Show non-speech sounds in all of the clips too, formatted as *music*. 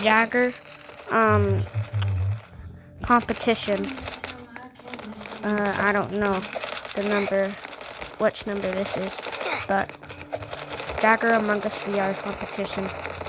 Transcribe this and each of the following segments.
Jagger um competition. Uh, I don't know the number, which number this is, but Jagger Among Us VR competition.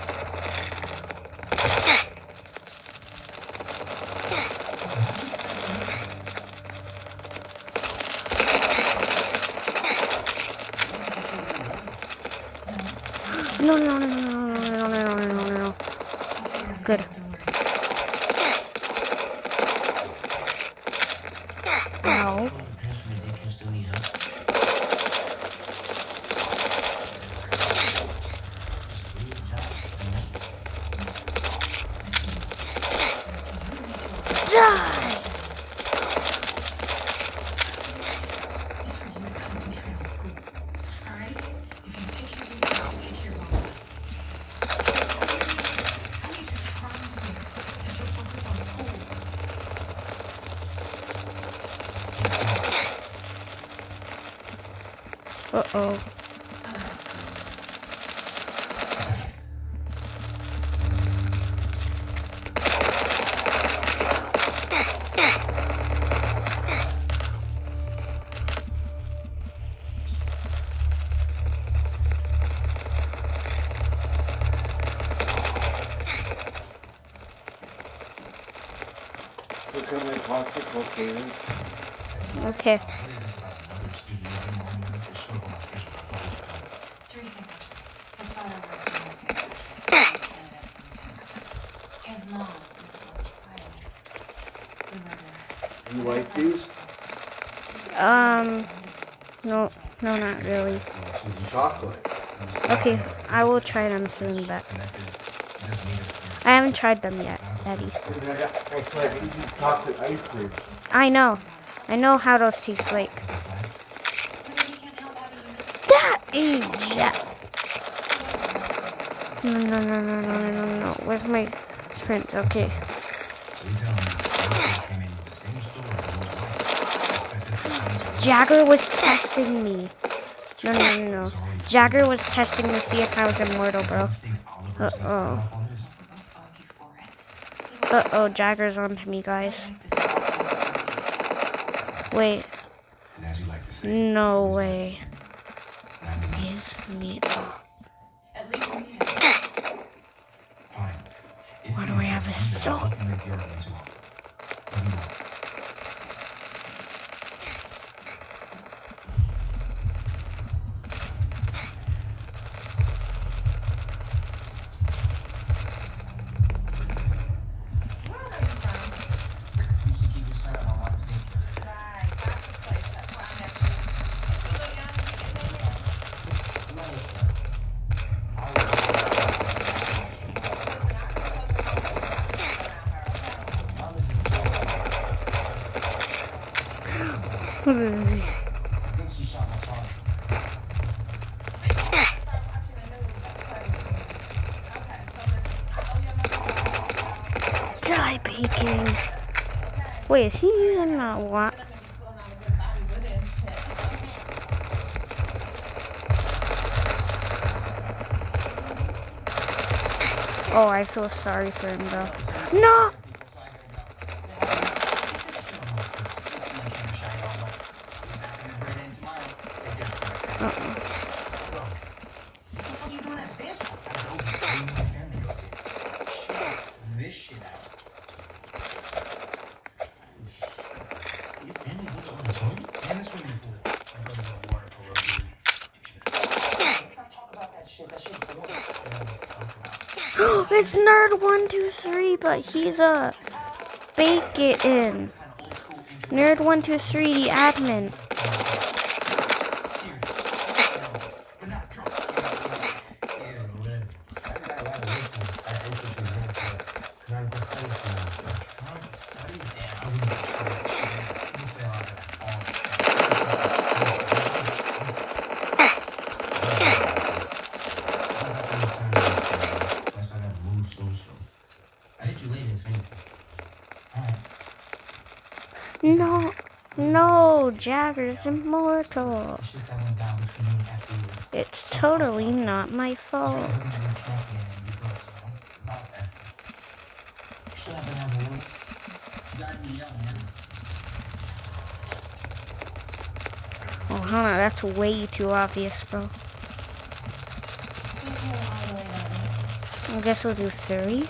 Uh-oh. Become a toxic volcano. Okay. You like these? Um, no, no, not really. Okay, I will try them soon, but I haven't tried them yet, Eddie. I know. I know how those taste like. That is jet. No, no, no, no, no, no, no, no. Where's my sprint? Okay. Jagger was testing me. No, no, no, no. Jagger was testing to see if I was immortal, bro. Uh-oh. Uh-oh, Jagger's on to me, guys. Wait. No way. Me Wait, is he using that what? Oh, I feel sorry for him though. No! *gasps* it's Nerd One Two Three, but he's a bacon. Nerd One Two Three, the admin. Immortal. It's totally not my fault. Oh, Hannah, that's way too obvious, bro. I guess we'll do three.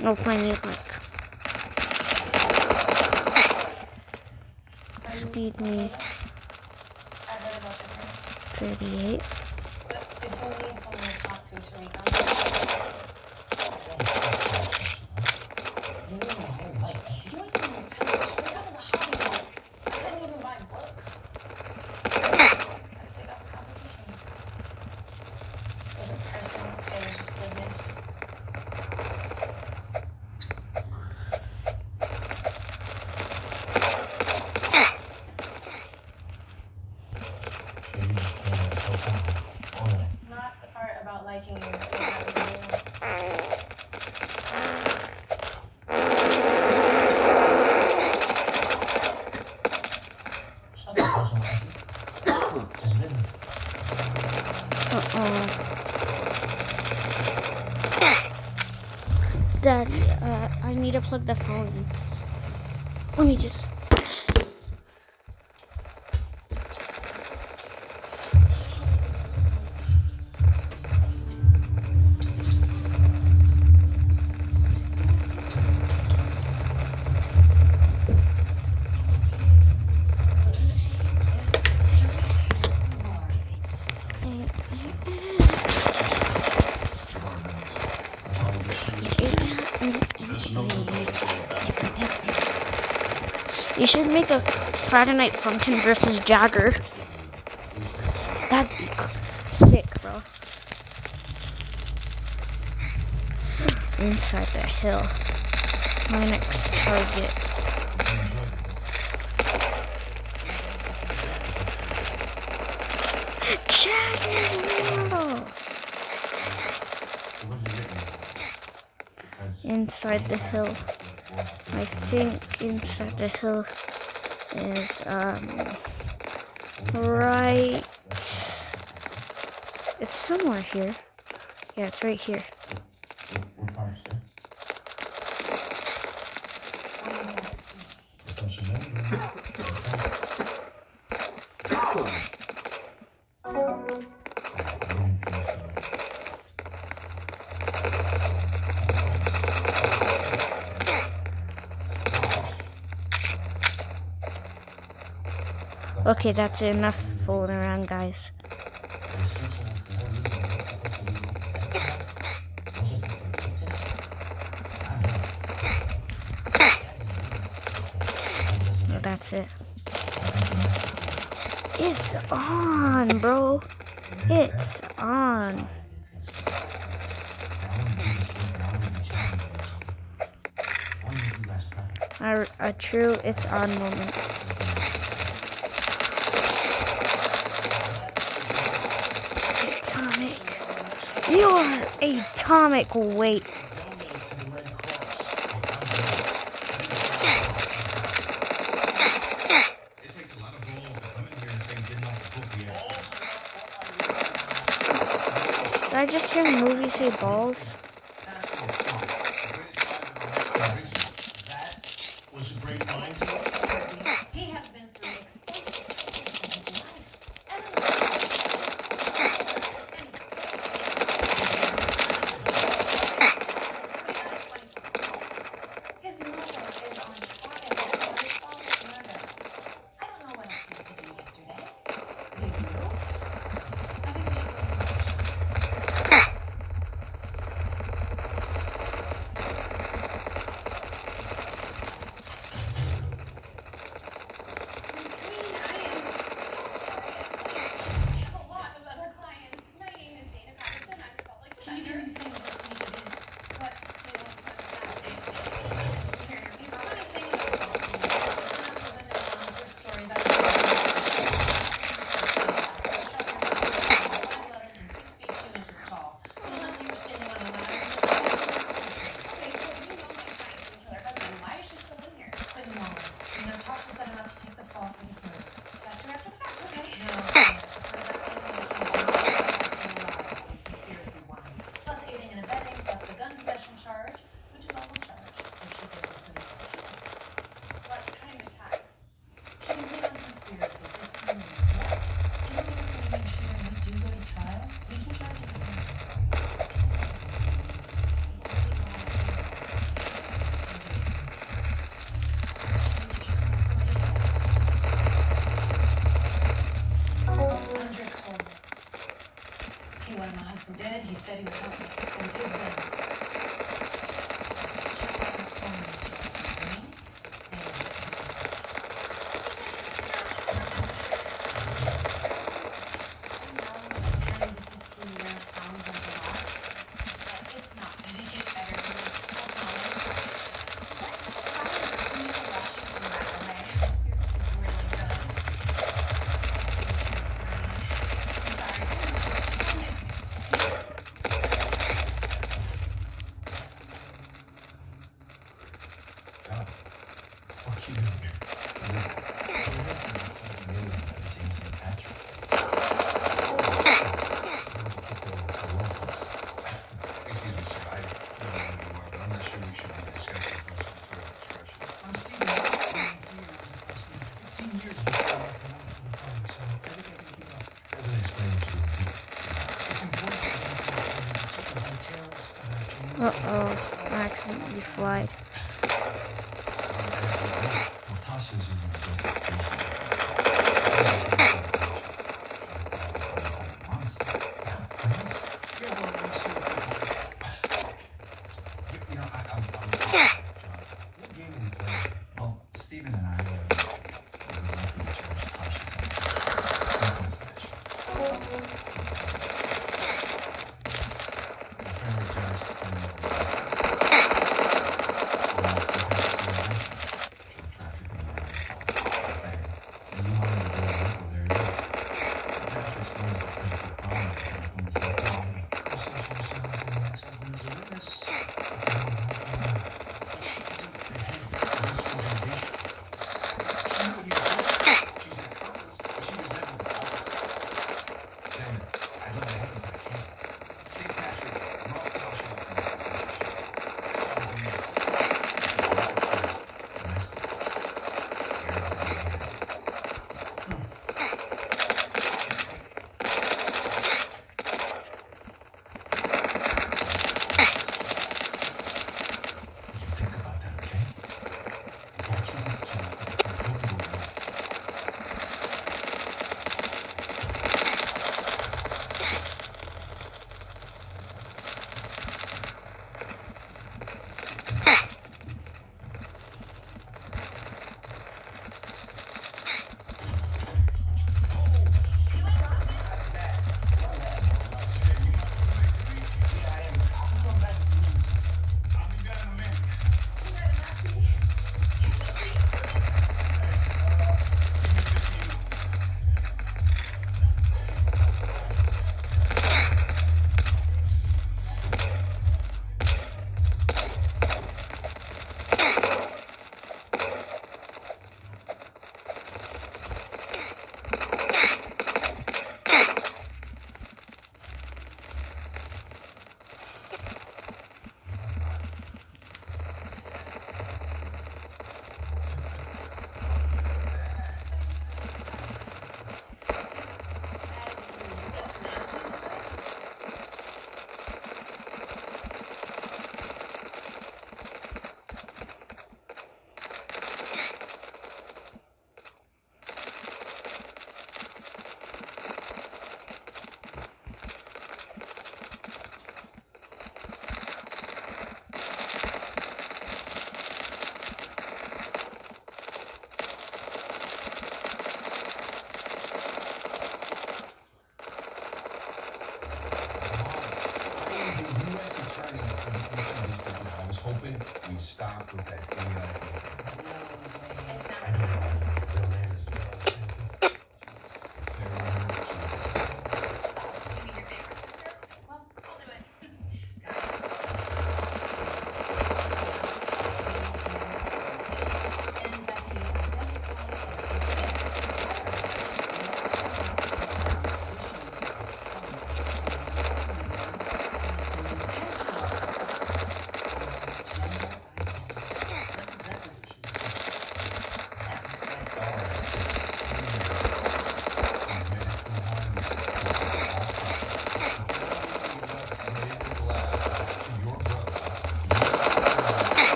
No playing it like. Speed me I heard about your parents. 38. But if you need someone to talk to, Tarika, You live my whole life. you ain't even finished. That was a hobby. I couldn't even buy books. Gotta take out the competition. Was it personal? It was just business. So you just playing this whole time. All night. Not the part about liking you. That was real. It's not that personal, Effie. It's business. Uh-oh. Daddy, uh, I need to plug the phone in. Let me just. Friday Night Funkin' versus Jagger. That'd be sick, bro. Inside the hill. My next target. Jagger! Inside the hill. I think inside the hill is um right. It's somewhere here. Yeah, it's right here. Okay, that's enough fooling around, guys. No, that's it. It's on, bro. It's on. A, a true it's on moment. Atomic. You're atomic weight. It takes a lot of balls to come in here and say you didn't like the atomic weight. Did I just hear a movie say balls? He won my husband dead. He said he would help me. It was his money. Uh-oh, I accidentally fly.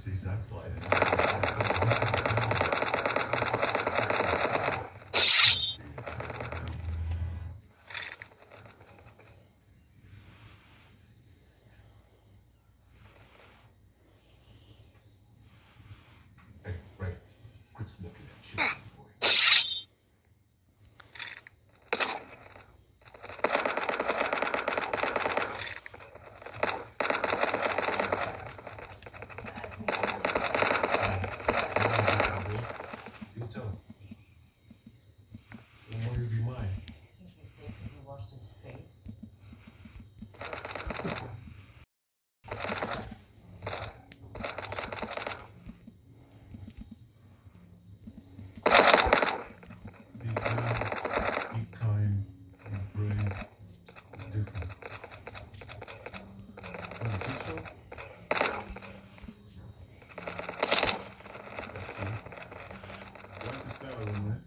sees that slide. 我们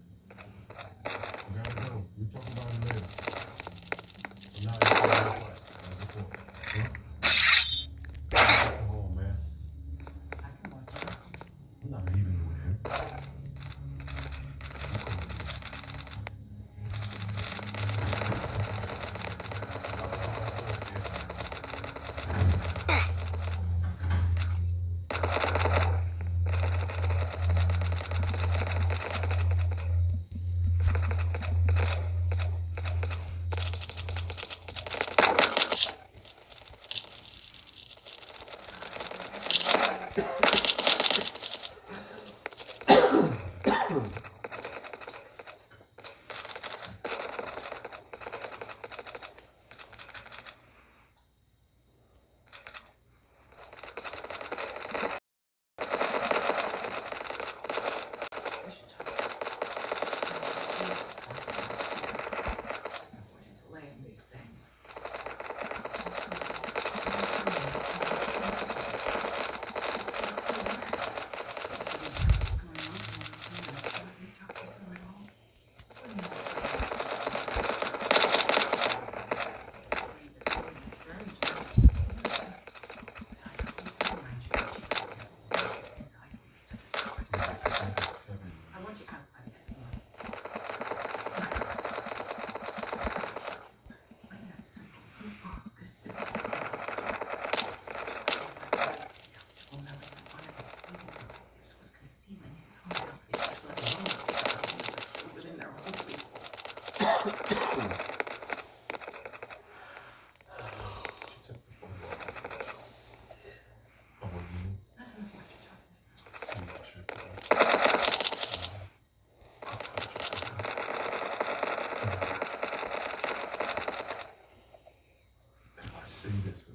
That's.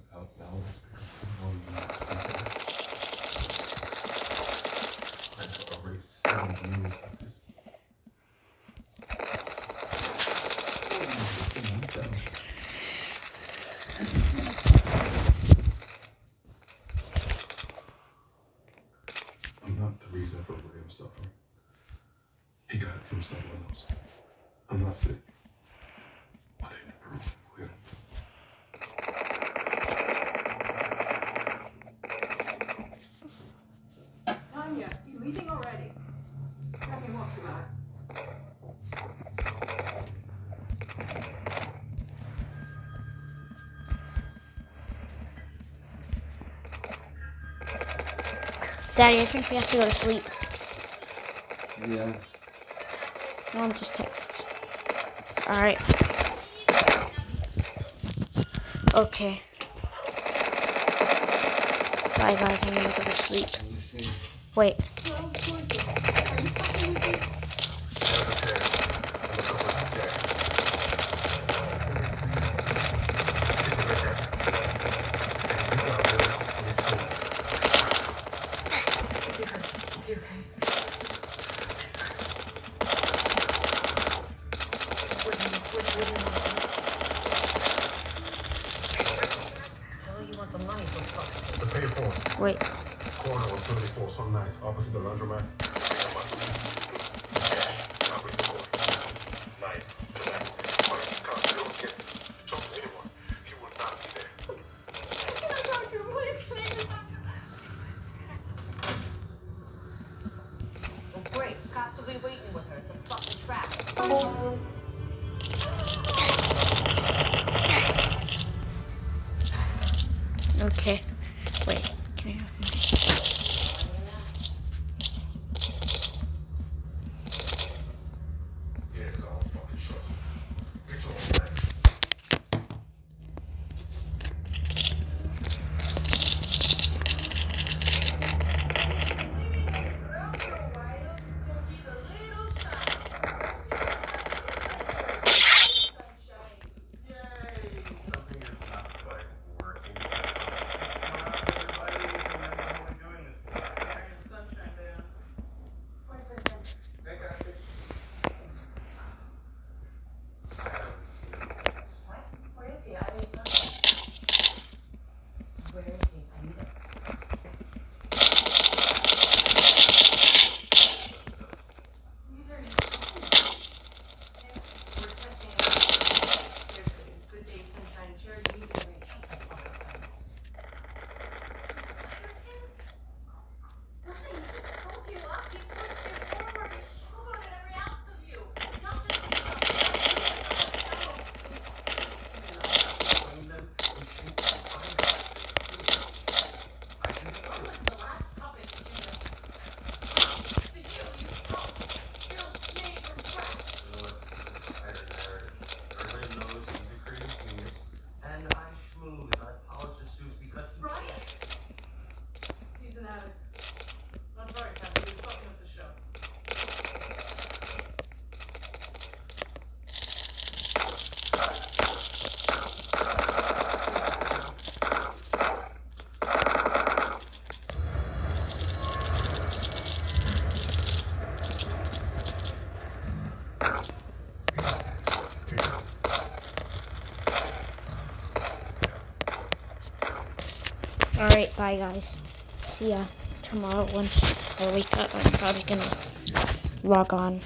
Daddy, I think we have to go to sleep. Yeah. Mom just texted. Alright. Okay. Bye guys, I'm gonna go to sleep. Wait. Bye, guys. See ya tomorrow once I wake up. I'm probably gonna log on.